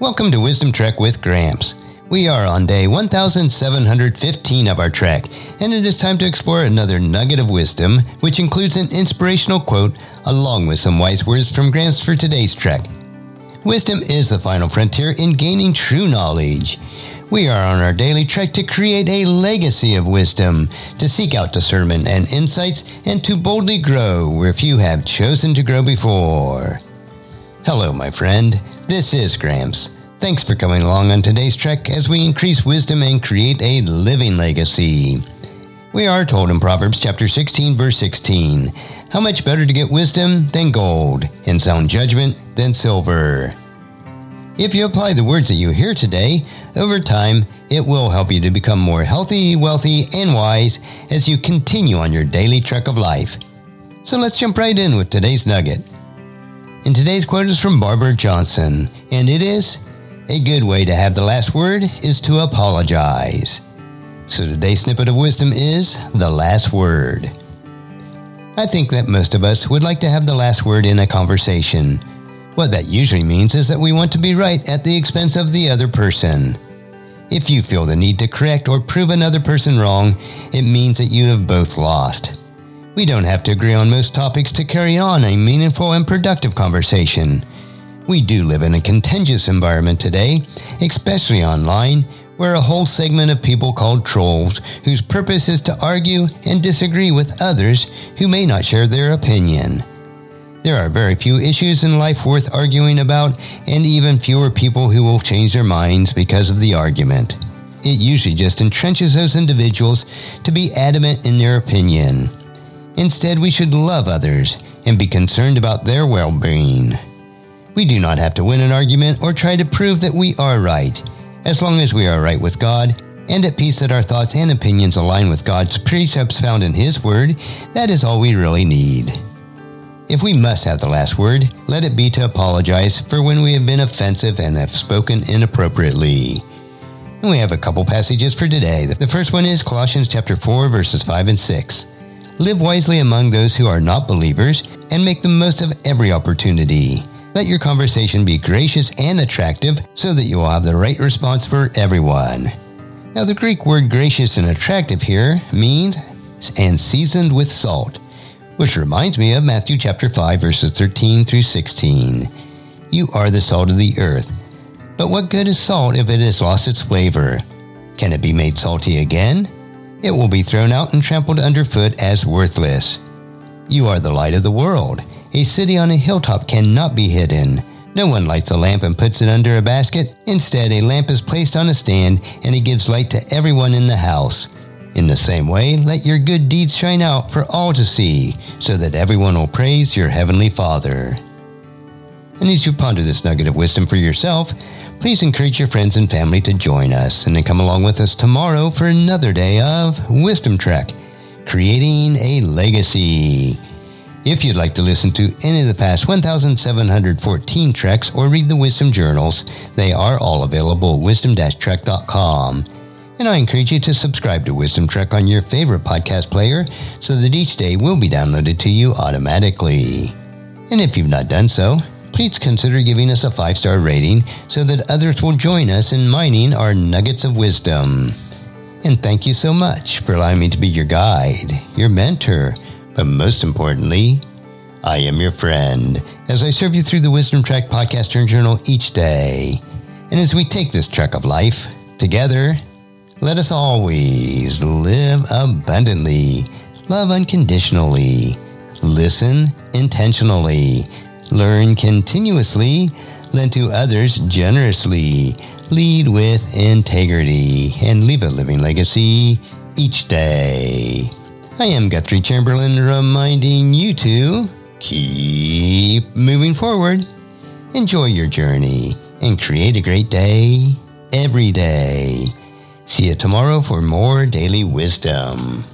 Welcome to Wisdom Trek with Gramps. We are on day 1715 of our trek, and it is time to explore another nugget of wisdom, which includes an inspirational quote along with some wise words from Gramps for today's trek. Wisdom is the final frontier in gaining true knowledge. We are on our daily trek to create a legacy of wisdom, to seek out discernment and insights, and to boldly grow where few have chosen to grow before. Hello, my friend. This is Gramps. Thanks for coming along on today's trek as we increase wisdom and create a living legacy. We are told in Proverbs chapter 16 verse 16, how much better to get wisdom than gold and sound judgment than silver. If you apply the words that you hear today, over time, it will help you to become more healthy, wealthy, and wise as you continue on your daily trek of life. So let's jump right in with today's nugget. And today's quote is from Barbara Johnson, and it is A good way to have the last word is to apologize. So today's snippet of wisdom is the last word. I think that most of us would like to have the last word in a conversation. What that usually means is that we want to be right at the expense of the other person. If you feel the need to correct or prove another person wrong, it means that you have both lost. We don't have to agree on most topics to carry on a meaningful and productive conversation. We do live in a contentious environment today, especially online, where a whole segment of people called trolls, whose purpose is to argue and disagree with others who may not share their opinion. There are very few issues in life worth arguing about, and even fewer people who will change their minds because of the argument. It usually just entrenches those individuals to be adamant in their opinion. Instead, we should love others and be concerned about their well being. We do not have to win an argument or try to prove that we are right. As long as we are right with God and at peace that our thoughts and opinions align with God's precepts found in His Word, that is all we really need. If we must have the last word, let it be to apologize for when we have been offensive and have spoken inappropriately. And we have a couple passages for today. The first one is Colossians chapter 4 verses 5 and 6. Live wisely among those who are not believers and make the most of every opportunity. Let your conversation be gracious and attractive so that you will have the right response for everyone. Now, the Greek word gracious and attractive here means and seasoned with salt, which reminds me of Matthew chapter 5 verses 13 through 16. You are the salt of the earth. But what good is salt if it has lost its flavor? Can it be made salty again? It will be thrown out and trampled underfoot as worthless. You are the light of the world. A city on a hilltop cannot be hidden. No one lights a lamp and puts it under a basket. Instead, a lamp is placed on a stand and it gives light to everyone in the house. In the same way, let your good deeds shine out for all to see, so that everyone will praise your heavenly Father. And as you ponder this nugget of wisdom for yourself, please encourage your friends and family to join us and then come along with us tomorrow for another day of Wisdom Trek, creating a legacy. If you'd like to listen to any of the past 1,714 treks or read the Wisdom Journals, they are all available at wisdom-trek.com. And I encourage you to subscribe to Wisdom Trek on your favorite podcast player so that each day will be downloaded to you automatically. And if you've not done so, please consider giving us a five star rating so that others will join us in mining our nuggets of wisdom. And thank you so much for allowing me to be your guide, your mentor, but most importantly, I am your friend as I serve you through the Wisdom Trek podcast and journal each day. And as we take this trek of life together, let us always live abundantly, love unconditionally, listen intentionally, learn continuously, lend to others generously, lead with integrity, and leave a living legacy each day. I am Guthrie Chamberlain reminding you to keep moving forward, enjoy your journey, and create a great day every day. See you tomorrow for more daily wisdom.